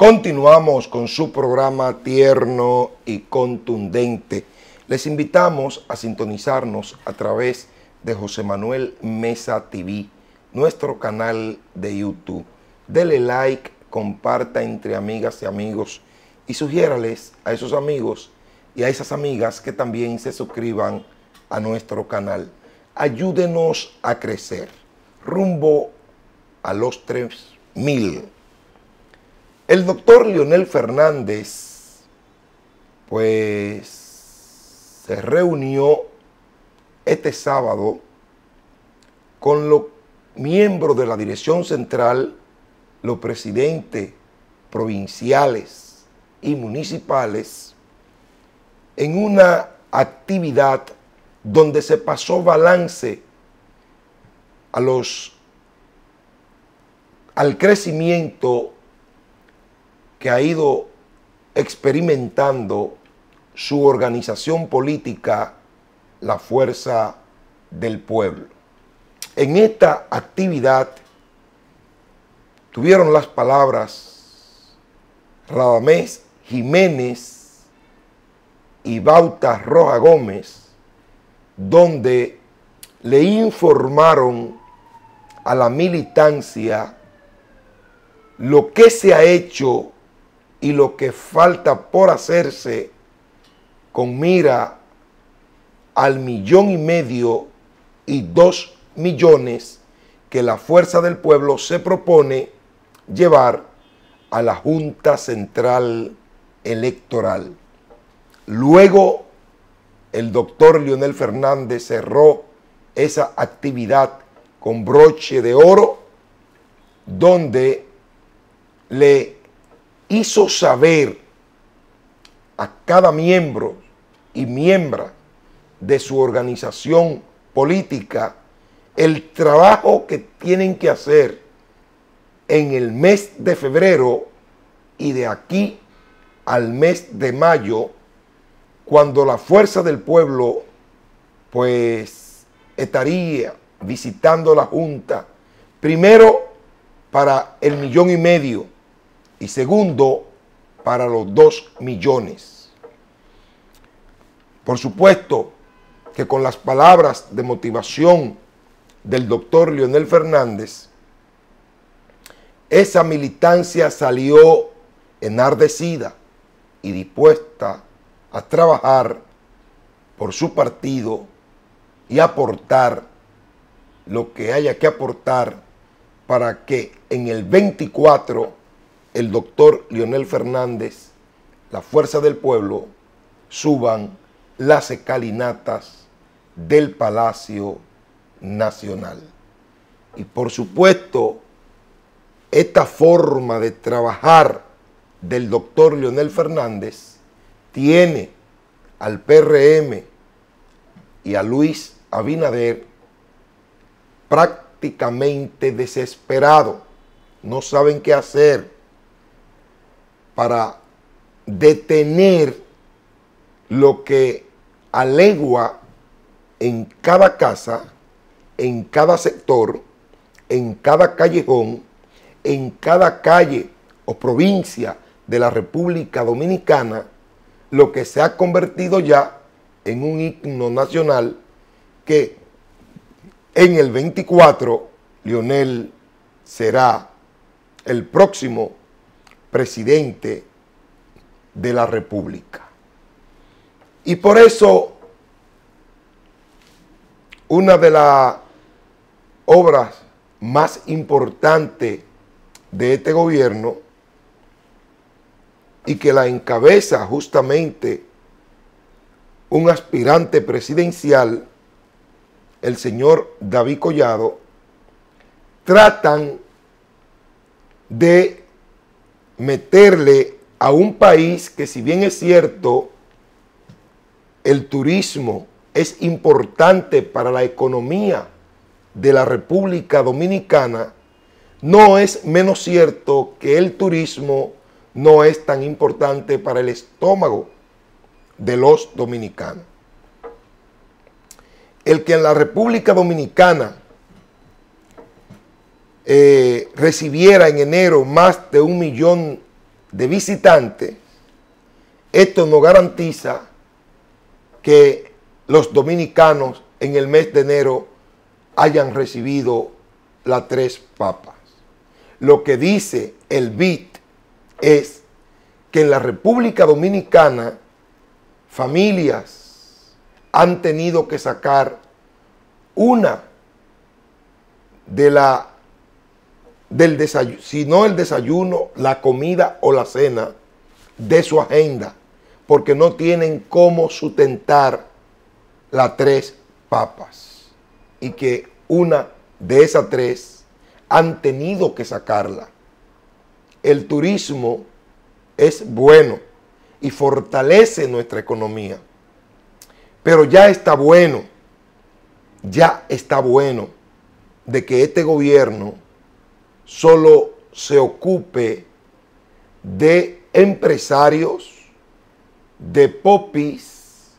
Continuamos con su programa tierno y contundente. Les invitamos a sintonizarnos a través de José Manuel Mesa TV, nuestro canal de YouTube. Dele like, comparta entre amigas y amigos y sugiérales a esos amigos y a esas amigas que también se suscriban a nuestro canal. Ayúdenos a crecer rumbo a los 3000. El doctor Leonel Fernández, pues, se reunió este sábado con los miembros de la dirección central, los presidentes provinciales y municipales, en una actividad donde se pasó balance al crecimiento que ha ido experimentando su organización política, la Fuerza del Pueblo. En esta actividad tuvieron las palabras Radamés Jiménez y Bauta Roja Gómez, donde le informaron a la militancia lo que se ha hecho y lo que falta por hacerse con mira al millón y medio y dos millones que la Fuerza del Pueblo se propone llevar a la Junta Central Electoral. Luego, el doctor Leonel Fernández cerró esa actividad con broche de oro, donde le hizo saber a cada miembro y miembra de su organización política el trabajo que tienen que hacer en el mes de febrero y de aquí al mes de mayo, cuando la fuerza del pueblo pues estaría visitando la Junta, primero para el millón y medio y segundo para los dos millones. Por supuesto que con las palabras de motivación del doctor Leonel Fernández, esa militancia salió enardecida y dispuesta a trabajar por su partido y aportar lo que haya que aportar para que en el 24 el doctor Leonel Fernández, la Fuerza del Pueblo, suban las escalinatas del Palacio Nacional. Y por supuesto, esta forma de trabajar del doctor Leonel Fernández tiene al PRM y a Luis Abinader prácticamente desesperado. No saben qué hacer para detener lo que alegua en cada casa, en cada sector, en cada callejón, en cada calle o provincia de la República Dominicana, lo que se ha convertido ya en un himno nacional que en el 24 Lionel será el próximo presidente de la República. Y por eso una de las obras más importantes de este gobierno y que la encabeza justamente un aspirante presidencial, el señor David Collado, tratan de meterle a un país que si bien es cierto, el turismo es importante para la economía de la República Dominicana, no es menos cierto que el turismo no es tan importante para el estómago de los dominicanos. El que en la República Dominicana eh, recibiera en enero más de un millón de visitantes, esto no garantiza que los dominicanos en el mes de enero hayan recibido las tres papas. Lo que dice el BIT es que en la República Dominicana familias han tenido que sacar una de la del desayuno, si no el desayuno, la comida o la cena de su agenda, porque no tienen cómo sustentar las tres papas. Y que una de esas tres han tenido que sacarla. El turismo es bueno y fortalece nuestra economía. Pero ya está bueno, ya está bueno de que este gobierno solo se ocupe de empresarios, de popis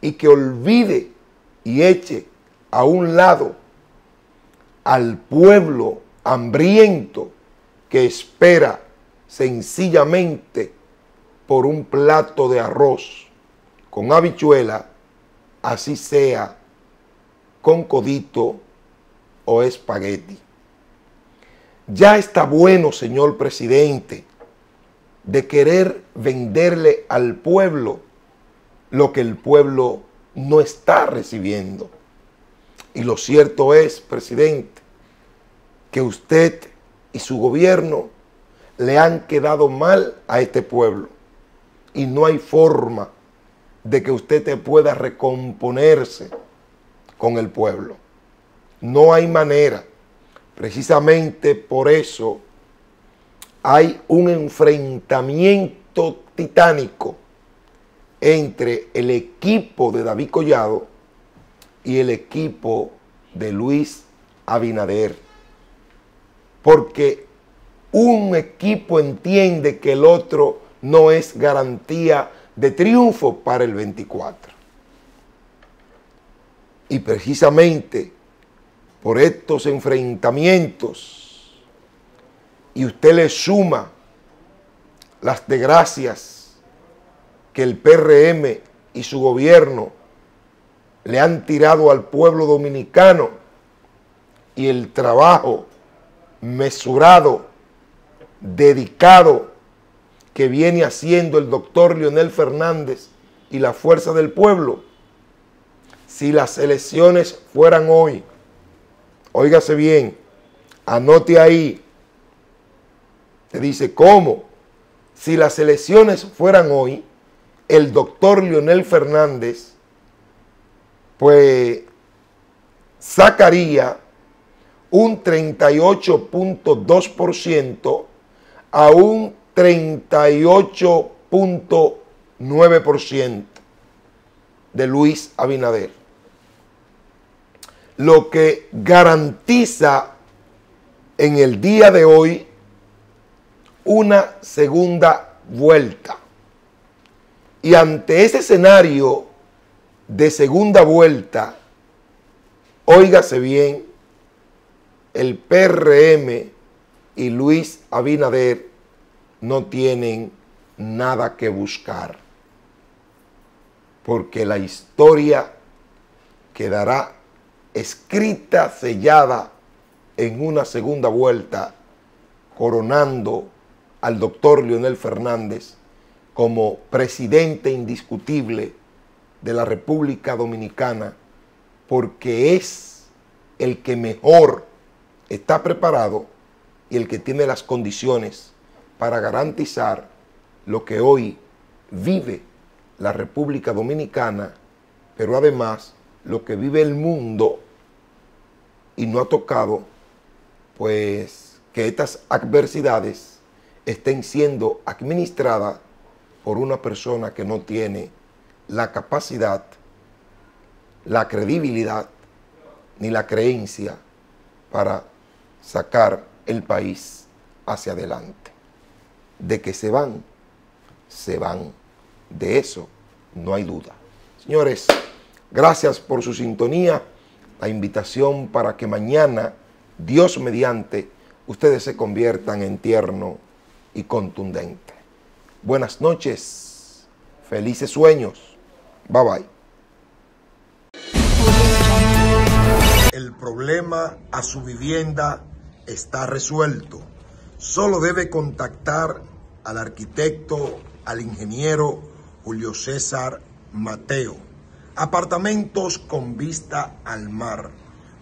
y que olvide y eche a un lado al pueblo hambriento que espera sencillamente por un plato de arroz con habichuela, así sea con codito o espagueti. Ya está bueno, señor presidente, de querer venderle al pueblo lo que el pueblo no está recibiendo. Y lo cierto es, presidente, que usted y su gobierno le han quedado mal a este pueblo. Y no hay forma de que usted te pueda recomponerse con el pueblo. No hay manera. Precisamente por eso hay un enfrentamiento titánico entre el equipo de David Collado y el equipo de Luis Abinader. Porque un equipo entiende que el otro no es garantía de triunfo para el 24. Y precisamente por estos enfrentamientos y usted le suma las desgracias que el PRM y su gobierno le han tirado al pueblo dominicano y el trabajo mesurado, dedicado que viene haciendo el doctor Leonel Fernández y la fuerza del pueblo, si las elecciones fueran hoy, óigase bien, anote ahí, te dice, ¿cómo? Si las elecciones fueran hoy, el doctor Leonel Fernández, pues sacaría un 38.2% a un 38.9% de Luis Abinader lo que garantiza en el día de hoy una segunda vuelta. Y ante ese escenario de segunda vuelta, óigase bien, el PRM y Luis Abinader no tienen nada que buscar, porque la historia quedará escrita, sellada en una segunda vuelta, coronando al doctor Leonel Fernández como presidente indiscutible de la República Dominicana, porque es el que mejor está preparado y el que tiene las condiciones para garantizar lo que hoy vive la República Dominicana, pero además lo que vive el mundo y no ha tocado, pues, que estas adversidades estén siendo administradas por una persona que no tiene la capacidad, la credibilidad ni la creencia para sacar el país hacia adelante. De que se van, se van. De eso no hay duda. Señores, gracias por su sintonía la invitación para que mañana, Dios mediante, ustedes se conviertan en tierno y contundente. Buenas noches. Felices sueños. Bye bye. El problema a su vivienda está resuelto. Solo debe contactar al arquitecto, al ingeniero Julio César Mateo. Apartamentos con vista al mar.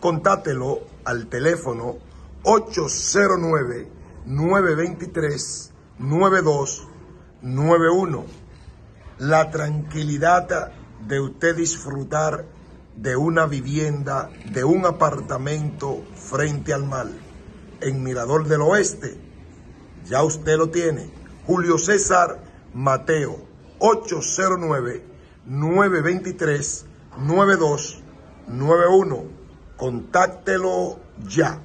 Contátelo al teléfono 809-923-9291. La tranquilidad de usted disfrutar de una vivienda, de un apartamento frente al mar, en Mirador del Oeste. Ya usted lo tiene. Julio César Mateo, 809-923-9291. Contáctelo ya.